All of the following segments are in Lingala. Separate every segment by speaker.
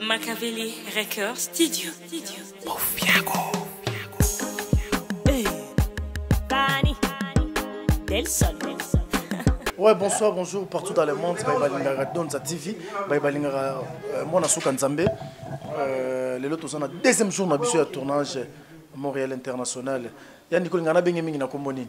Speaker 1: Makaveli Record Studio. Studio.
Speaker 2: Bofiago.
Speaker 1: Hey. Bani. Delson.
Speaker 2: Ouais, bonsoir, bonjour, partout dans le monde. Baye balingaka Donza TV, baye balingaka euh, mwana suka Nzambe. Euh, lelo toza na deuxième jour na biso ya tournage Montréal International. Ya Nicolas ngana benge mingi na kombo
Speaker 3: nini?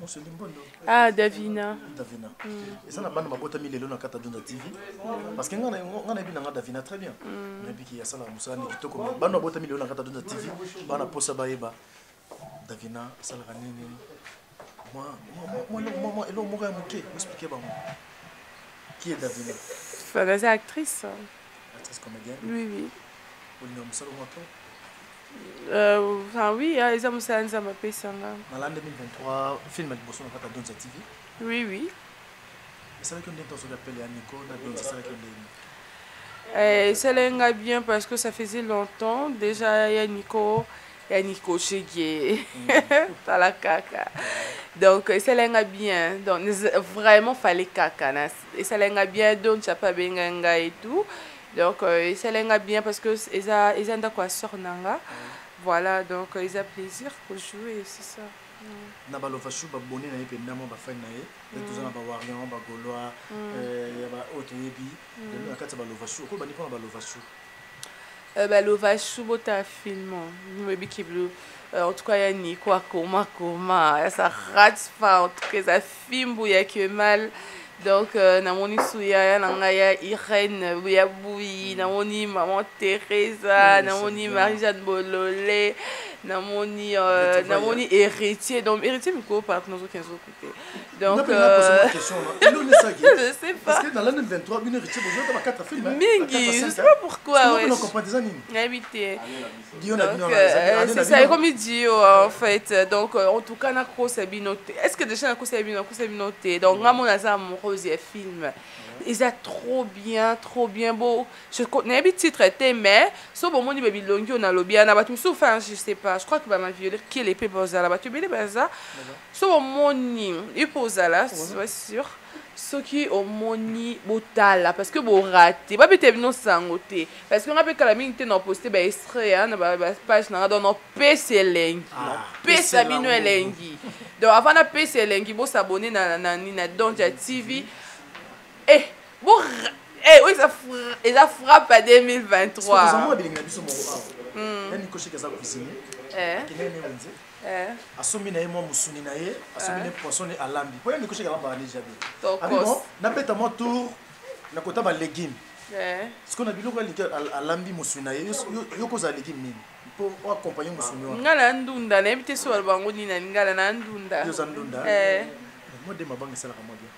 Speaker 2: mosoli mbondo
Speaker 3: ah davina
Speaker 2: davina mm. eza na bana babotami lelo na kata dunda tv mm. parce que nga nayebi na nga davina très bien mm. nayebiki ya salaka mosala nde kitoko ma bana babotami lelo na kata dunda tv bana posa bayeba davina asalaka nini eloko moko ya moke oexplike bango qui est davina
Speaker 3: fagaza actrice
Speaker 2: actrice comédienne
Speaker 3: oui oui
Speaker 2: olinga mosala mwa trop
Speaker 3: euh, ah oui ah, eza mosala nzambe apesa
Speaker 2: nga nala 2023 film ya liboso na kata donza tv
Speaker 3: oui oui
Speaker 2: esalaki yo nde ntosoki apele ya niko na donza esalaki yo ndeni
Speaker 3: eh, esalaki nga bien parce que ça faisait longtemps déjà ya niko ya niko shege mm. tala kaka donc esalaki nga bien donc vraiment fallait kaka esalaki nga bien donc chapa abengai ngai et tout donc euh, esali nga bien parce que eza eza ndako ya sœur na nga voilà donc euh, eza plaisir kojouer c'est ça mm.
Speaker 2: na balofashu babone na ye mpenza mwa bafani na ye mm. toza na bawarian bagolois mm. euh, ya baoyo toyebi na kati ya balofashu okoyo bandi mpo na balofashu
Speaker 3: Euh, bah, lova shubota filmo moyebi kiblu euh, en tout cas ya niko akoma koma ça rate pas en tout cas eza fimbu ya kemal donc euh, namoni su yaya na ngai ya irene ya buyi namoni maman teresa namoni
Speaker 2: marie
Speaker 3: jeanne bolole namoni euh, namoni héritier donc héritier mikolo partout nazoki nazoku te donc euh, je sais pas mingi je sais pas pourquoi
Speaker 2: nayebi te
Speaker 3: Donc, euh, c'est ça, comme il dit en fait. Donc, euh, en tout cas, na kosa binote. Est-ce que déjà na kosa binote, kosa binote. Donc, nga mon aza amoureuse ya film. Ils a trop bien, trop bien beau. Je connais le titre était mais so bon moni baby longi on a lobby na batu so enfin je sais pas. Je crois que ba ma violé qui est l'épée bozala batu bele baza. So bon moni, il pose là, c'est sûr. soki omoni botala parce que borate babeta bino sango te parce que nga mpe kala mingi te na poste ba extrait ya na bapage na nga donc nopesa elengi
Speaker 2: ah, nopesa
Speaker 3: bino elengi donc avant napesa elengi bosabone na nani na donja tv eh bo eh oyo eza eza frappe ya 2023 Eh.
Speaker 2: asombi na ye mwa mosuni na ye asombi eh. na ye poisson ne alambi mpo ye mikosheke alambaka nde jabe abino nabeta mwa tour na kota balegume
Speaker 3: eh.
Speaker 2: siko na biloko aliki alambi mosuni na ye yoko ozala legume nini mpo oaccompagne mosuni wana
Speaker 3: nga na ndunda nayebi te so baloba yango nini na lingala na ndunda
Speaker 2: yo oza ndunda mwa de mabanga esalaka mwa bien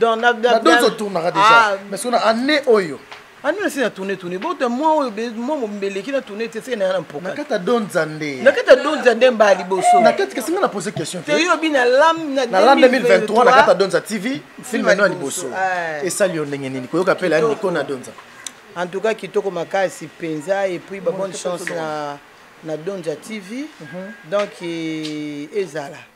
Speaker 3: donso tournaka déjà
Speaker 2: ah. mais soki na année oyo
Speaker 4: ani nasi na tourne tourne bota mwa oyo mwa mobimba eleki na tourne te seke na ya
Speaker 2: na
Speaker 4: mpoka na
Speaker 2: kati ya donza nde
Speaker 4: na kati ya donza nde mbaa liboso
Speaker 2: na kati kasi nga na pose question
Speaker 4: te yo bi na lam
Speaker 2: na lam 2023 na kati ya donza tv
Speaker 4: film
Speaker 2: eno ya
Speaker 4: liboso
Speaker 2: esali yo ndenge nini koyoka mpe la niko na donza
Speaker 4: en tout cas kitoko makasi mpenza et puis ba bonne chance na na donza tv mhm. donc ezala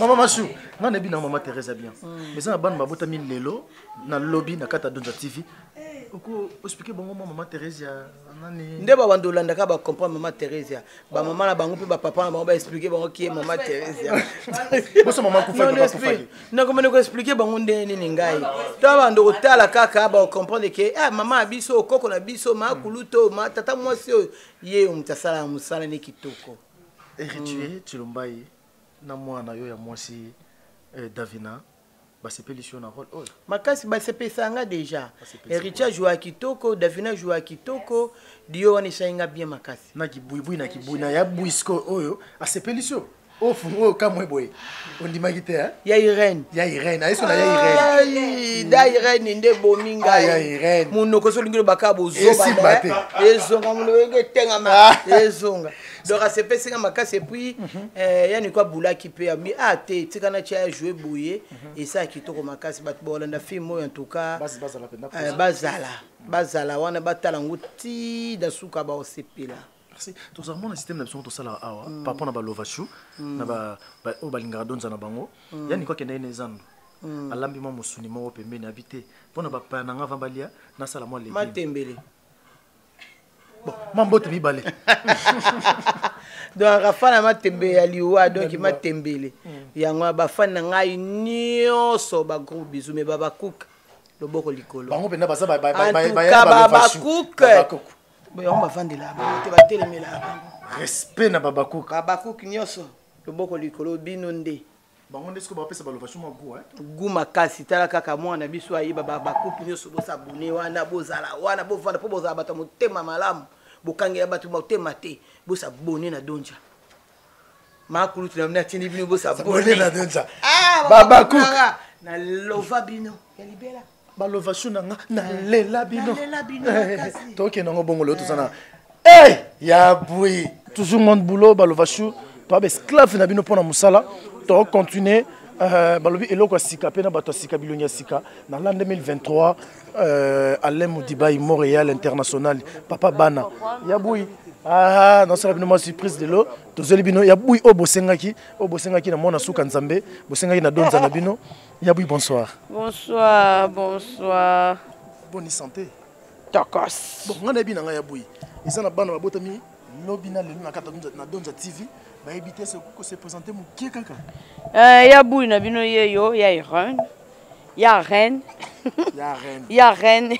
Speaker 2: mama masu ngai nayebi nango mama therese bien mm. mais eza na bana babotami lelo na lobi na kati ya donja tv okoexplike bango mwa mama therese ya nani
Speaker 4: nde babanda olandaka bacomprendre mama therese ya bamama na bango mpe bapapa na bango baexplike bango kie mama therese ya
Speaker 2: boso mama kufaki
Speaker 4: nakomani koexplike bango nde nini ngai to banda kotala kaka bacomprendre ke ah, mama ya biso okoko na biso maa kuluto ma tata mwasi oyo ye oyo moto asala ya mosala ne kitoko
Speaker 2: héritier mm. tshilombaye na mwana yo ya mwasi eh, davina basepelisi yo na role oyo
Speaker 4: makasi basepelisa nga
Speaker 2: deja
Speaker 4: heritia joua kitoko davina joua kitoko dio wana esali nga bien makasi
Speaker 2: na kibuibui na kibui na ya buisco oyo asepelisi yo ofungu oyo kamwe boye ondimaki te eh?
Speaker 4: ya irene
Speaker 2: ya irene ayeso na ya irene
Speaker 4: da irene nde
Speaker 2: ebomi
Speaker 4: ngai monoko so olingi lobaka bozoba ezonga monoko etenga ma ah. ezonga donc asepesi nga makasi epuis mhm. eh, yani ko abulaki mpe abi a ah, te tika na tia ya joue boye mhm. esala kitoko makasi bato baolanda filme oyo entouka
Speaker 2: eh, bazala
Speaker 4: mhm. bazala wana batala yango ti na suka baosepela
Speaker 2: merci tozamona na système na biso tosala awa mm. papa na balovachu mm. na oyo balingaka donza na bango mm. yani ko akenda ye na ezando alambi mwa mosuni moko pembeni abi te mpo na bapaya na nga va balia nasala mwa
Speaker 4: legume
Speaker 2: bon mwa mbote mibale
Speaker 4: donc rafal ya matembe ya liwa donc matembele yango ya bafani na ngai nyonso bagroupe bizu me babakuke loboko likolo
Speaker 2: bango mpenza baza
Speaker 4: babakuke yango bafandela bango te batelemela bango
Speaker 2: respect na babakuke
Speaker 4: babakuke nyonso loboko likolo bino nde
Speaker 2: bango nde soki bapesa balobation mwa gout
Speaker 4: gout makasi tala kaka mwana na biso ayeba bacouple nyonso bosabone wana bozala wana bovanda mpo bozala bato ya motema malamu bokangela bato motema te bosabone na donja makulutu na bino atindi bino
Speaker 2: bosabone na donja
Speaker 4: ah, babakuk na lova bino ya libela
Speaker 2: balovation na nga nalela bino tokenda ngo bongo leo toza na e ya bwi toujours monde boulot balovation toa baesclave na bino mpo na mosala tocontinue Euh, balobi eloko ya sika mpe na bato ya sika bilongi ya sika na la 2023 euh, alain modibai montréal international papa bana ya boi ah, nasala bino mwa surprise lelo tozweli bino ya bui oyo bosengaki oyo bosengaki na mwana suka nzambe bosengaki na donza na bino Yabui, bonsoir.
Speaker 5: Bonsoir, bonsoir.
Speaker 2: Bonne santé.
Speaker 5: Tokos.
Speaker 2: Bon, nga nayebi na nga Yabui. Eza na bana babotami lobi na lelo na kata na Donja TV. Bayebi te ko se présenter mukie kaka.
Speaker 5: Euh, Yabui na bino yeyo ya Iran. Ya reine.
Speaker 2: Ya reine.
Speaker 5: ya reine.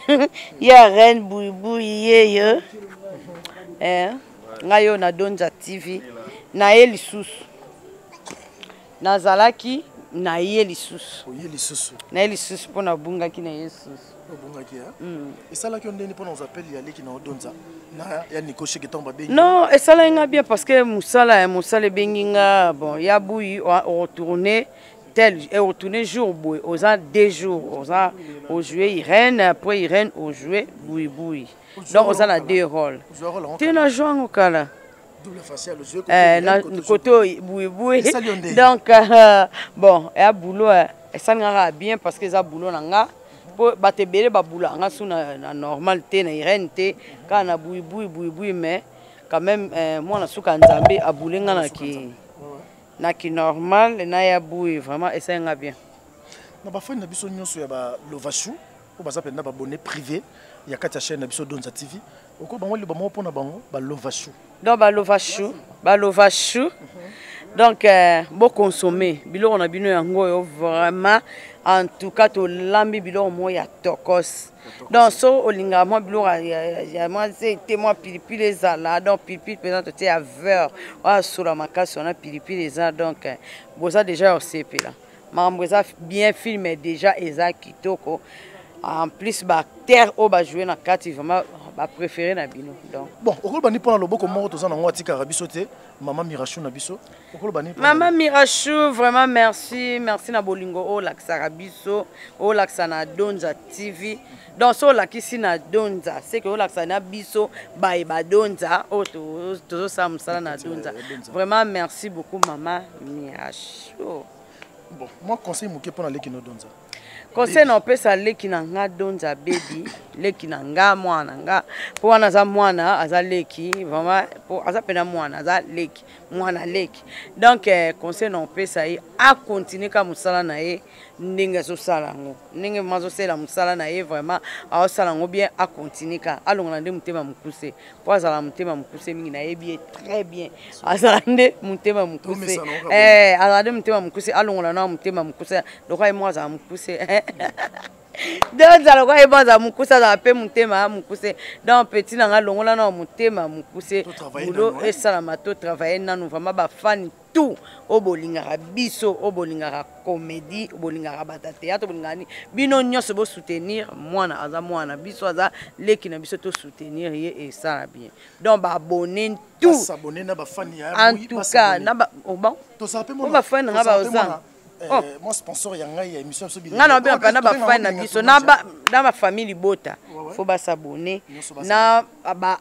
Speaker 5: ya reine buibui yeyo. Eh, nga yo na Donja TV. Na ye lisusu. nazalaki na ye lisusu
Speaker 2: oye lisusu
Speaker 5: na ye lisusu mpo nabungaki na ye lisusu
Speaker 2: obungaki ya mm. esalaki yo ndeni mpo na kozwa pele ya leki na odonza na ya nikosheke ntango babengi
Speaker 5: non esalaki nga bien parce que mosala ya mosala ebengi nga bon ya buyi oretourne tel et retourne jour boye oza deux jours oza ojoue irène après irène ojoue buyi buyi donc oza na deux
Speaker 2: rôle
Speaker 5: te na joango kala eh, na kote oyo buibui donc euh, bon ya boulot eh, esali nga kaka bien parce que eza boulot na nga mpo bato ebele babula nga su na normal te na irene te kaka na buibui buibui mais quand même eh, mwana suka nzambe abule nga na ki na ki normal na ya bui vraiment esali nga bien
Speaker 2: na bafani na biso nyonso ya balovachou oyo baza mpenza babone privé ya kati ya chaîne na biso donza tv Oko bango liba moko pona bango ba lova chou.
Speaker 5: Donc ba lova chou, ba lova chou. Mm -hmm. Donc euh, bo consommer biloko na bino yango yo vraiment en tout cas to lambi biloko mo ya tokos. Donc so olinga mwa biloko ya ya mwa se te mwa pilipili ezala donc pilipili pena to te ya vert. Wa sura makasi wana pilipili eza donc euh, boza déjà osepela. makambo eza bien film déjà eza kitoko en plus baacteur oyo bajoue na kati vraiment bapréféré na bino donc
Speaker 2: bon okoloba ni mpo na loboko moko toza nango atikaka biso te mama mirachou na biso okoloba ni
Speaker 5: mama mirachou vraiment merci merci na bolingo olakisaka biso olakisa na donja tv donc so olakisi na donza seke olakisa na biso baye badonza oyo oh, tozosala mosala na donza vraiment merci beaucoup mama miash oh.
Speaker 2: bon moi conseil moke mpo na leki no donza
Speaker 5: conseil na opesa leki na nga donza bebi leki na nga mwana nga mpo wana aza mwana aza leki vraiment po aza mpena mwana aza leki mwana leki donc eh, conseil na opesa ye akontinue ka mosala na ye ndenge azosala yango ndenge vraimen azosala mosala na ye vraimen aosala yango bien akontinue kaka alongola nde motema mokuse mpo azala motema mokuse mingi nayebi ye très bien azala nde motema mokuse eh, azala nde motema mokuse alongola na motema mokuse lokola ye moko azala mokuse donc zala kwa yeba azala mokuse azala mpe motema ya mokuse donc petit na ngai longola na motema mokuse bulo esalama to travaille nanu vraiment bafani tout oyo bolingaka biso oyo bolingaka comédie bolingaka bata théâtre bolingaka nini bino nyonso bosoutenir mwana aza mwana biso aza leki na biso tosoutenir ye esala bien donc baabonne tout en tout cas bafani na nga baoza
Speaker 2: Oh. Eh, mwa sponsor ya ngai ya émission biso
Speaker 5: ngai na bino bana bafani na biso na bafamille libota fo basabone na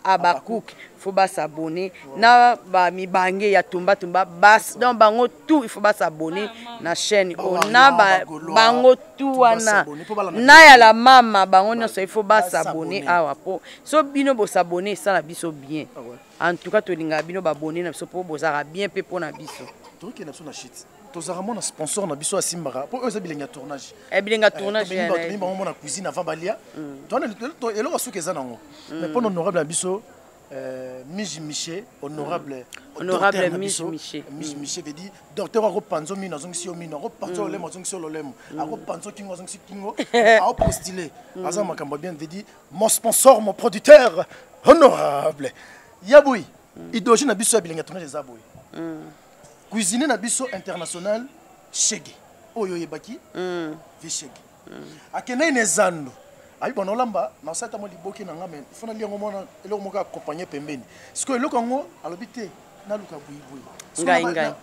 Speaker 5: abacook fo basabone na bamibange ya tumbatumba donc bango tout il faut basabone na chaîne oyo
Speaker 2: oh,
Speaker 5: na bango
Speaker 2: tout
Speaker 5: wana na ya la mama bango nyonso il faut basabone awa mpo so bino bosabone esala biso bien
Speaker 2: ah
Speaker 5: en tout cas tolingaka bino babone na biso mpo bozalaka bien mpe mpo na biso
Speaker 2: tokokenda biso na shite tozalaka mona sponsor na biso asimbaka mpo oyo eza bilengi ya tournage
Speaker 5: eh, bilengi
Speaker 2: ya eh, tournagebato bango mona cuisine avant balia mm. eloko suki eza nango mm. mais mpo na honorable na biso euh, miji miche honorable mm. honorable
Speaker 5: miji miche
Speaker 2: miji miche veut dire docteur akopanza omino azongisi yo mino akopanza olemo azongisi yo lolemo akopanza kingo azongisi kingo aopostile aza makambo ya bien veut dire mon sponsor mon producteur honorable yabui mm. idéologie na biso ya bilenge ya tournage eza boye mm. cuisine na biso international shege oyo oyebaki mm. vie shege mm. akendaki na ezando abi bana olamba nasala ta mwa liboki na ngai me ifo nalia yango mwana eloko moko akompagne pembeni sikoyo eloko yango alobi te naluka buibui
Speaker 5: ngai ngai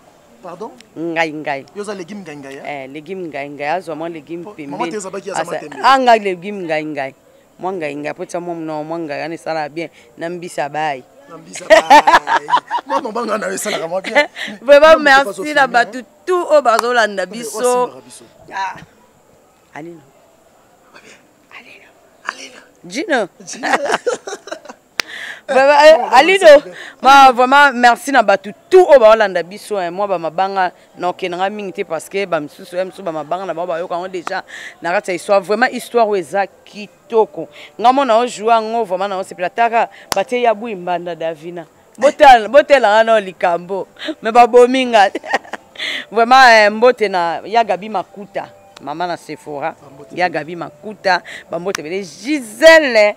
Speaker 2: pardon
Speaker 5: ngai ngai
Speaker 2: yo oza legume ngai ngai
Speaker 5: eh, eh legume ngai ngai azwa mwa
Speaker 2: legume
Speaker 5: pembeni ah ngai legume ngai ngai mwa ngai ngai po tya mwa mnoo mwa ngai wana esalaka bien na
Speaker 2: mbisa bai
Speaker 5: vraiment merci na bato tout oyo bazolanda biso ah. alino alino jino Eh, alido ma vraiment merci na bato tout oyo baolanda biso mwa bamabanga noke na ngai mingi te parce que bamisusu ya misusu bamabanga na bango bayoka yango déjà na kati ya histoire vraiment histoire oyo eza kitoko ngai mona yango joue yango vraiment nango sepela taka batie ya bui mbanda davina botela nga nao likambo me babomi nga vraiment eh, mbote na ya gabi makuta mama na sephora ya gabi makuta bambote ebele
Speaker 2: gisele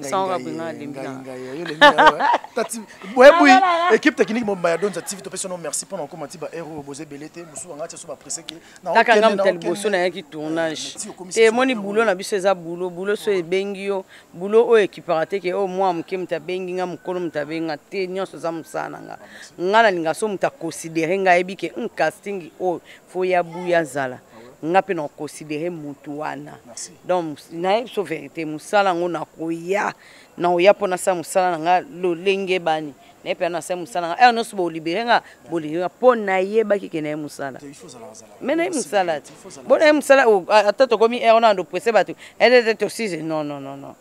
Speaker 5: sango ka
Speaker 2: bwinga
Speaker 5: alembi
Speaker 2: boyebwi équipe technique mobimba ya donza tv topesi no merci mpona okoma ti baheure oyo boza ebele te mosusu banga ti so bapresse ke
Speaker 5: kaka nga moto
Speaker 2: ya
Speaker 5: liboso nayaki tournage te emoni bulo na biso eza bulo bulo so ebengi yo bulo oyo ekipaka te ke oyo oh, mwa moke moto abengi nga mokolo moto abengi nga te nyonso eza mosala na nga nga nalinga so moto aconsidere nga ayebi ke un casting oyo fo ya buya azala nga mpe na oconsidere motu wana donc nayebi biso verité mosala yango nakoya naoya mpo nasala mosala na nga lolenge bani naye mpe nasala mosala nga heure nyonso bolibere nga bolibere nga mpo nayebaki ke naye mosala me naye mosala te mpo naye mosala ata tokomi heure wana na dopese bato etete tosize non non non non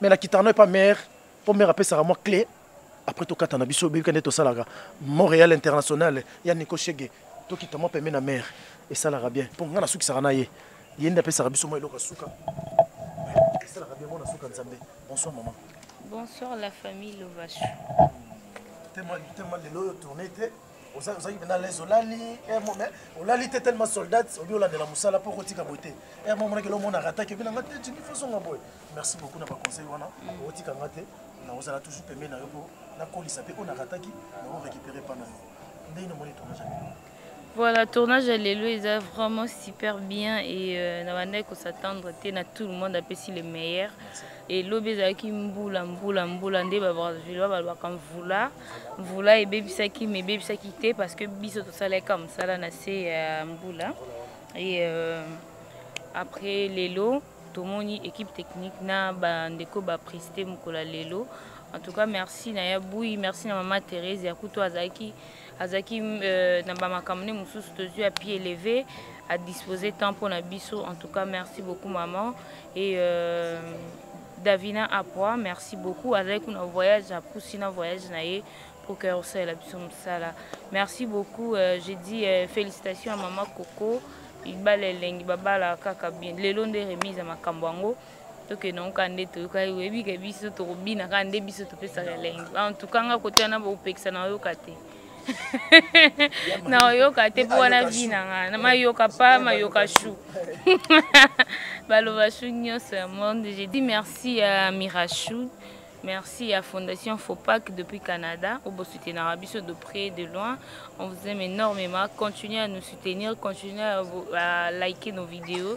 Speaker 2: mais na kitano epa mare mpo mare apesaka mwa clé après tokata na biso obebika nde tosalaka montréal international ya nico shege tokita mwa pembe na mare esalaka bien mpo ngai nasukisaka na ye ye nde apesaka biso mwa eloko ya suka esalaka bien mona suka nzambe bonsoir maman
Speaker 6: bonsoir la famille lovashu
Speaker 2: tema lelo oyo tourne te ozalaki mpenza les olali ermome eh, olali te tellement soldat obi olandela mosala mpo okotika boye te ermo eh, omonaki elo omona rataki obi na nga te jimi fasonga boye merci beaucoup na baconseil wana mm. okotika nga te na ozala toujours pembe na yo mpo nakolisa mpe oyo na rataki na orécupere mpa na yo ndenge omoni tournage ya lelo
Speaker 6: Voilà, tournage à Lelo, ils a vraiment super bien et euh, on a qu'on s'attendre à tout le monde, à le meilleur. Merci. e lobi ezalaki mbula mbula mbula nde babrazzaville babalobaka mvula mvula ebebisaki ma ebebisaki te parce que biso tosalaka mosala na se ya mbula e euh, après lelo tomoni équipe technique na bandeko bapriste mokolo ya lelo en tout cas merci na ya bui merci na mama therese ya kutu azalaki azalaki euh, na bamakambo nde mosusu tozwi ya pied levé à disposer temps mpona biso en tout cas merci beaucoup maman Et euh, Davina Apwa, merci beaucoup. Azali kuna voyage, apusi na voyage na ye pour que osala biso mosala. Merci beaucoup. Euh, je dis euh, félicitations à maman Coco. Ibala elengi babala kaka bien. Lelo nde remise ya makambo yango. tokende yango kaka nde toyokaki oyebika biso tokobina kaka nde biso topesaka elengi en tout cas nga kote wana bokopekisa na oyoka te naoyoka te mpo wana vi na ngai mayoka pa mayoka chou baloba chou nyonso ya monde je dis merci ya mirachou Merci à Fondation FOPAC depuis Canada, au soutenir Abisso de près et de loin. On vous aime énormément. Continuez à nous soutenir, continuez à, vous, à liker nos vidéos.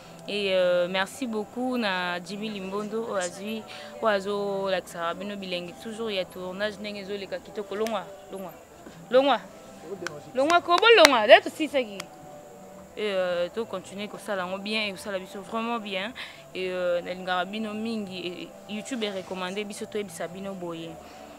Speaker 6: et euh, merci beaucoup na Jimmy Limbondo oyo azwi oyo azolakisaka bino bilengi toujours ya tournage ndenge ezoleka kitoko longwa longwa longwa longwa kobo longwa da tosisaki euh, tocontinue kosala yango bien ekosala biso vraiment bien e euh, nalingaka bino mingi youtube erecommande biso toyebisa bino boye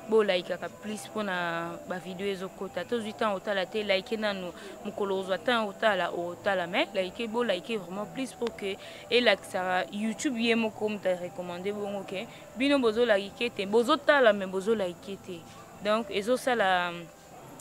Speaker 6: bolaikaka plus mpona bavideo ezokota tozwi ntango otala te laike nanu mokolo ozwa ntango otala otala mai laike bolaike vraiment plus mpo ke elakisaka youtube ye moko moto arecommande bongo ke bino bozolaike te bozotala mai bozolaike te donc ezosala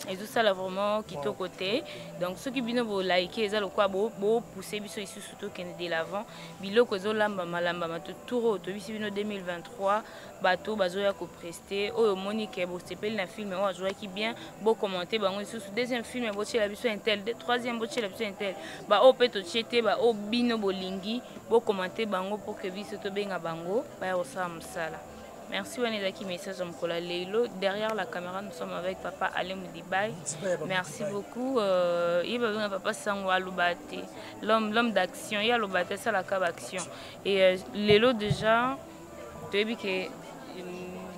Speaker 6: ezosala vraiment kitoko te donc soki bino bolaike eza lokola bopousse bo biso lisusu tokende de l'avant biloko ezolambama lambama toturo tobisi bino 2023 bato bazoya kopreste oyo omoni ke bosepeli na filme oyo azwaki bien bocommente bango lisusu deuxième filme botyela biso intel troisième botyela biso intel baoyo mpe totye te baoyo bino bolingi bocommente bango mpo ke biso tobenga bango baya kosala mosala Merci wana ezalaki message ya mokolo ya leilo derrière la caméra nous sommes avec papa alain mudibai merci beaucoup euh, ye babenga papa sango aloba te l'homme l'homme d'action ye aloba te asalaka baaction et euh, lelo déjà toyebi ke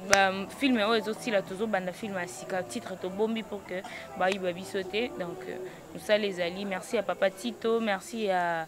Speaker 6: bafilme oyo ezosila tozobanda filme ya sika titre tobombi pour que bayiba biso te donc euh, mosala ezali merci ya papa tito merci ya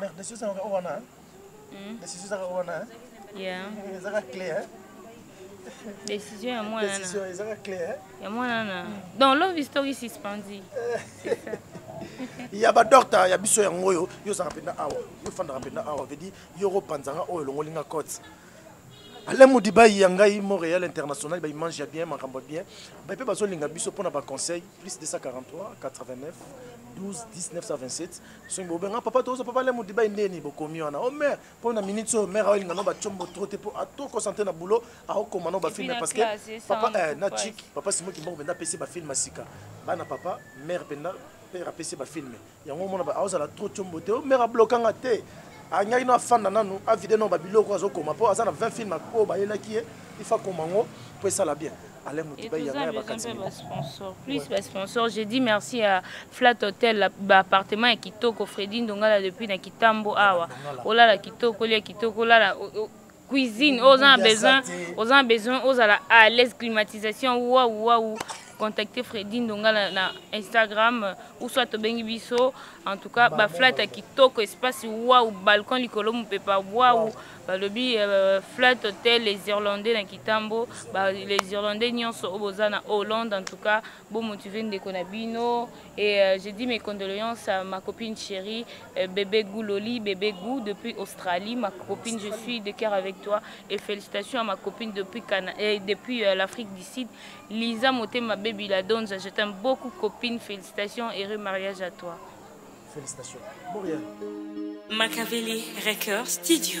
Speaker 6: Mais dessus ça on
Speaker 2: a.
Speaker 6: Hmm.
Speaker 2: Dessus ça on a.
Speaker 6: Yeah.
Speaker 2: Ça va clair. Hein?
Speaker 6: Décision ya mwana na.
Speaker 2: Décision ezaka clair. Hein?
Speaker 6: Ya mwana na. Donc love story suspendu. C'est ça.
Speaker 2: ya badokta ya biso yango oyo yo ozalaka mpenza awa yo ofandaka mpenza awa vedi yo okopanzanga oyo elongoli nga cote alain modibai ya ngai montréal international baimage ya bien makambo ya bien bai mpe bazolinga biso mpo na baconseil plus 243 89 12 1927 soki bobenga papa tozo papa le mudibai ndeni bokomi wana o oh, mare mpo na minute oyo mare aolinga no bacombo tro te mpo atro concentre na boulot aokoma no bafilme parce que papa eh, na chik papa simo kimbango mpenza apesi bafilme ya sika bana papa mare mpenza pere apesi bafilme yango omona aozala tro combo te o oh, mare ablokanga te angaki no afanda nanu avide no babiloko azokoma mpo aza na 20 filme oyo bayelaki ye ifa koma yango mpo esala bien Alain
Speaker 6: Motiba
Speaker 2: yanga ya bakati
Speaker 6: ba sponsor plus ba sponsor j'ai dit merci à Flat Hotel ba appartement ya kitoko Freddy Ndongala depuis na Kitambo awa olala kitoko lia kitoko olala cuisine aux a besoin aux a besoin aux à la à l'aise climatisation waouh waouh contacter Freddy Ndonga na, na Instagram euh, ou soit tobengi biso en tout cas ba flat kitoko espace waouh balcon likolo mupepa waouh balobi euh, flat hotel les irlandais na kitambo ba, les irlandais nyonso oyo boza na hollande en tout cas bomotive ndeko na bino et euh, je dis mes condoléances à ma copine chérie euh, bébé gou loli bébé gou depuis australie ma copine je suis de cœur avec toi et félicitations à ma copine depuis, Cana et depuis euh, l'afrique du sud lisa motema baby la donza je t'aime beaucoup copine félicitations heureux mariage à toi
Speaker 2: Félicitations. Bon
Speaker 1: rien. Makaveli Record Studio.